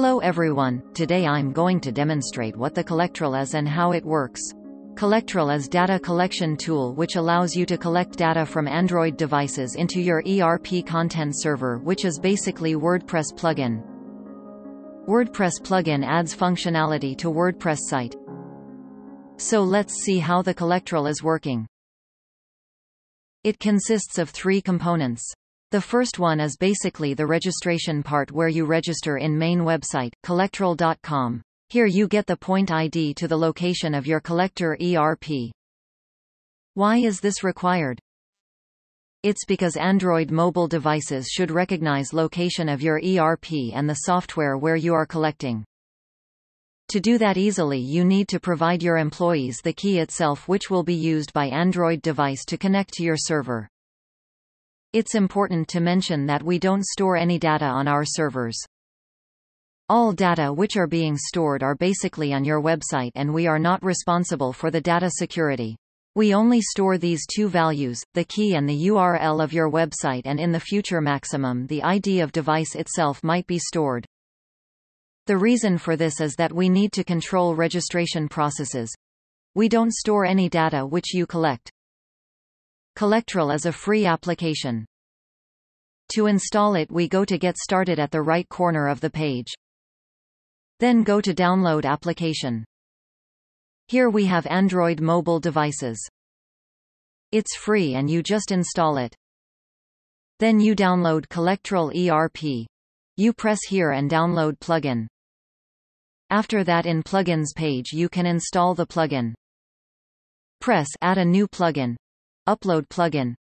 Hello everyone, today I'm going to demonstrate what the Collectral is and how it works. Collectral is data collection tool which allows you to collect data from Android devices into your ERP content server which is basically WordPress plugin. WordPress plugin adds functionality to WordPress site. So let's see how the Collectral is working. It consists of three components. The first one is basically the registration part where you register in main website, collectral.com. Here you get the point ID to the location of your collector ERP. Why is this required? It's because Android mobile devices should recognize location of your ERP and the software where you are collecting. To do that easily you need to provide your employees the key itself which will be used by Android device to connect to your server. It's important to mention that we don't store any data on our servers. All data which are being stored are basically on your website and we are not responsible for the data security. We only store these two values, the key and the URL of your website and in the future maximum the ID of device itself might be stored. The reason for this is that we need to control registration processes. We don't store any data which you collect. Collectral is a free application. To install it we go to Get Started at the right corner of the page. Then go to Download application. Here we have Android mobile devices. It's free and you just install it. Then you download Collectral ERP. You press here and download plugin. After that in Plugins page you can install the plugin. Press Add a new plugin. Upload plugin.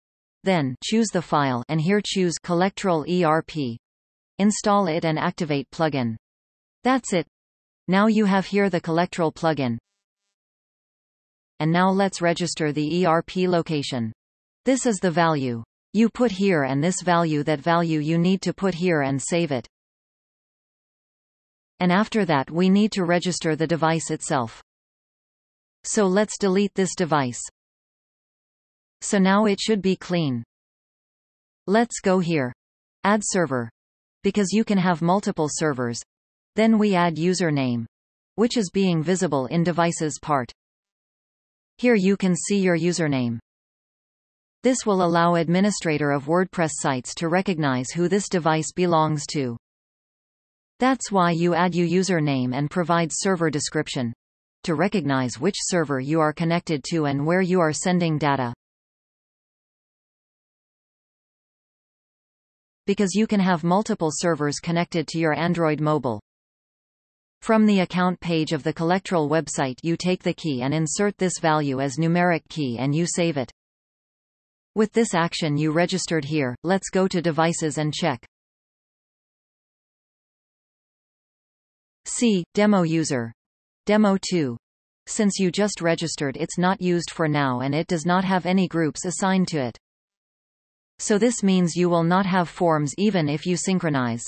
Then choose the file and here choose Collectral ERP. Install it and activate plugin. That's it. Now you have here the Collectral plugin. And now let's register the ERP location. This is the value. You put here and this value that value you need to put here and save it. And after that we need to register the device itself. So let's delete this device. So now it should be clean. Let's go here. Add server. Because you can have multiple servers. Then we add username. Which is being visible in devices part. Here you can see your username. This will allow administrator of WordPress sites to recognize who this device belongs to. That's why you add your username and provide server description. To recognize which server you are connected to and where you are sending data. Because you can have multiple servers connected to your Android mobile. From the account page of the Collectral website you take the key and insert this value as numeric key and you save it. With this action you registered here, let's go to devices and check. See, demo user. Demo 2. Since you just registered it's not used for now and it does not have any groups assigned to it. So this means you will not have forms even if you synchronize.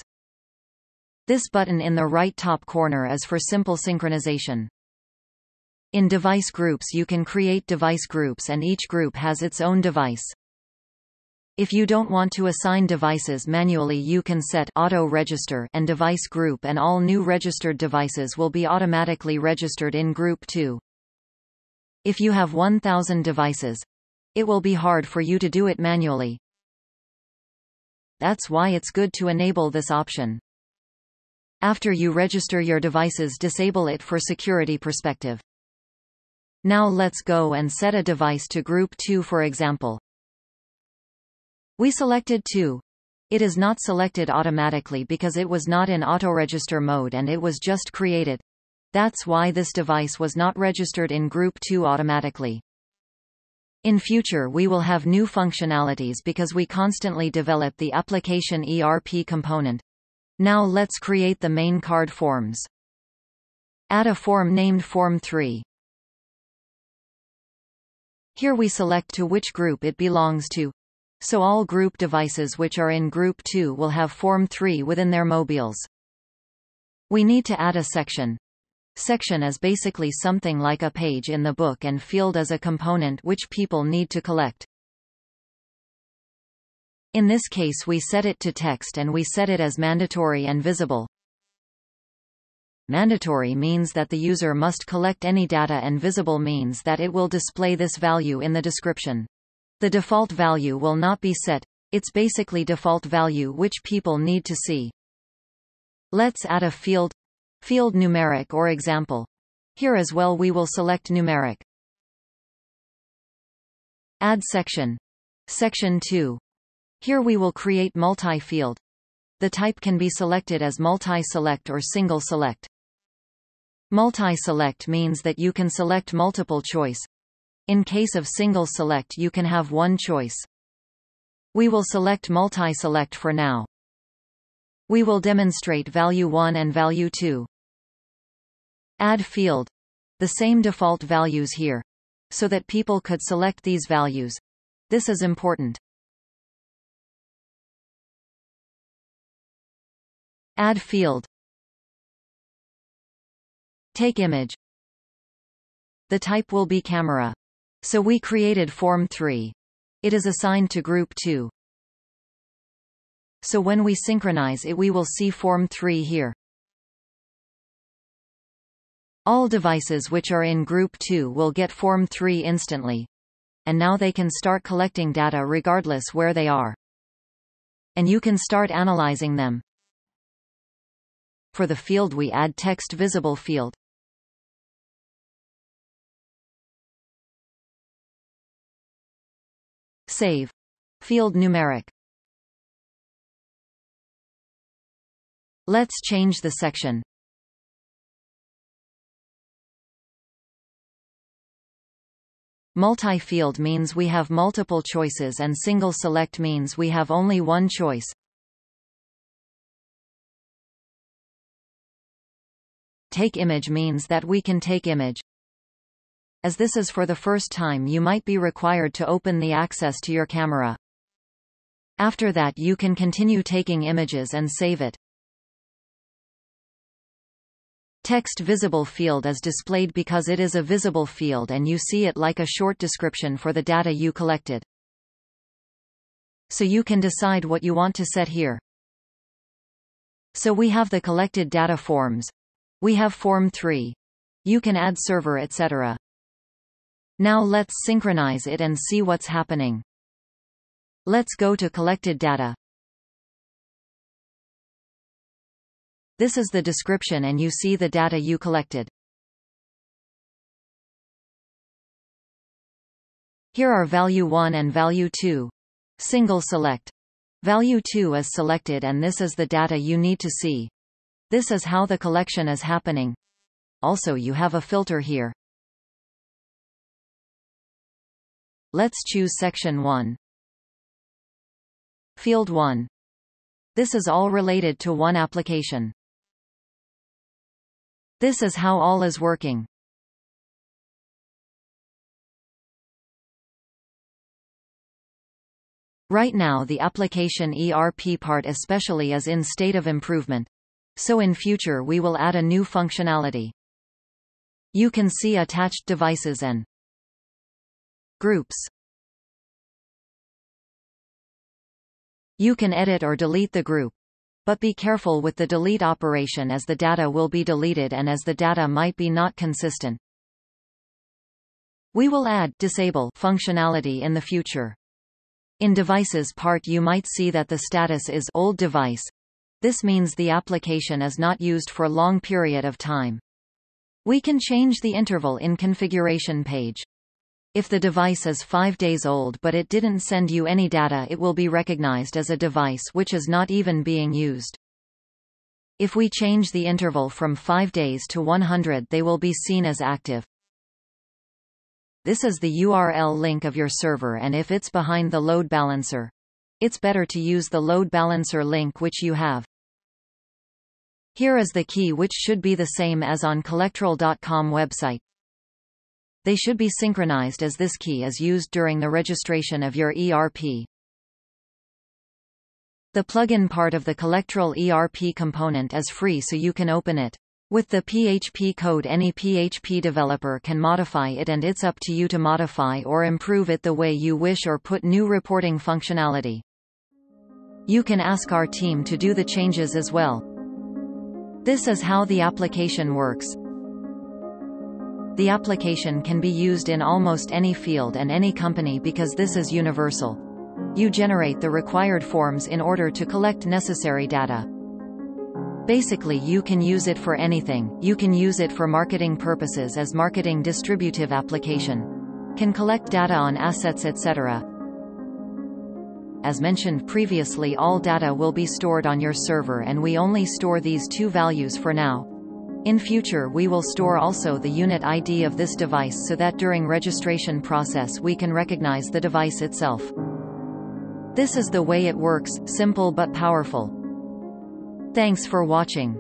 This button in the right top corner is for simple synchronization. In device groups you can create device groups and each group has its own device. If you don't want to assign devices manually you can set auto register and device group and all new registered devices will be automatically registered in group 2. If you have 1000 devices, it will be hard for you to do it manually. That's why it's good to enable this option. After you register your devices disable it for security perspective. Now let's go and set a device to group 2 for example. We selected 2. It is not selected automatically because it was not in auto-register mode and it was just created. That's why this device was not registered in group 2 automatically. In future we will have new functionalities because we constantly develop the application ERP component. Now let's create the main card forms. Add a form named Form 3. Here we select to which group it belongs to. So all group devices which are in Group 2 will have Form 3 within their mobiles. We need to add a section. Section is basically something like a page in the book and field is a component which people need to collect. In this case we set it to text and we set it as mandatory and visible. Mandatory means that the user must collect any data and visible means that it will display this value in the description. The default value will not be set, it's basically default value which people need to see. Let's add a field field numeric or example. Here as well we will select numeric. Add section. Section 2. Here we will create multi-field. The type can be selected as multi-select or single select. Multi-select means that you can select multiple choice. In case of single select you can have one choice. We will select multi-select for now. We will demonstrate value 1 and value 2. Add field. The same default values here. So that people could select these values. This is important. Add field. Take image. The type will be camera. So we created form 3. It is assigned to group 2. So when we synchronize it we will see form 3 here. All devices which are in group 2 will get form 3 instantly. And now they can start collecting data regardless where they are. And you can start analyzing them. For the field we add text visible field. Save. Field numeric. Let's change the section. Multi-field means we have multiple choices and single select means we have only one choice. Take image means that we can take image. As this is for the first time you might be required to open the access to your camera. After that you can continue taking images and save it. Text visible field is displayed because it is a visible field and you see it like a short description for the data you collected. So you can decide what you want to set here. So we have the collected data forms, we have Form 3. You can add server etc. Now let's synchronize it and see what's happening. Let's go to collected data. This is the description and you see the data you collected. Here are value 1 and value 2. Single select. Value 2 is selected and this is the data you need to see. This is how the collection is happening. Also you have a filter here. Let's choose section 1. Field 1. This is all related to one application. This is how all is working. Right now the application ERP part especially is in state of improvement. So in future we will add a new functionality. You can see attached devices and groups. You can edit or delete the group. But be careful with the delete operation as the data will be deleted and as the data might be not consistent. We will add disable functionality in the future. In devices part you might see that the status is old device, this means the application is not used for a long period of time. We can change the interval in configuration page. If the device is 5 days old but it didn't send you any data it will be recognized as a device which is not even being used. If we change the interval from 5 days to 100 they will be seen as active. This is the URL link of your server and if it's behind the load balancer, it's better to use the load balancer link which you have. Here is the key which should be the same as on Collectral.com website. They should be synchronized as this key is used during the registration of your ERP. The plugin part of the Collectral ERP component is free so you can open it. With the PHP code any PHP developer can modify it and it's up to you to modify or improve it the way you wish or put new reporting functionality. You can ask our team to do the changes as well. This is how the application works. The application can be used in almost any field and any company because this is universal. You generate the required forms in order to collect necessary data. Basically you can use it for anything, you can use it for marketing purposes as marketing distributive application. Can collect data on assets etc. As mentioned previously all data will be stored on your server and we only store these two values for now. In future we will store also the unit ID of this device so that during registration process we can recognize the device itself. This is the way it works, simple but powerful. Thanks for watching.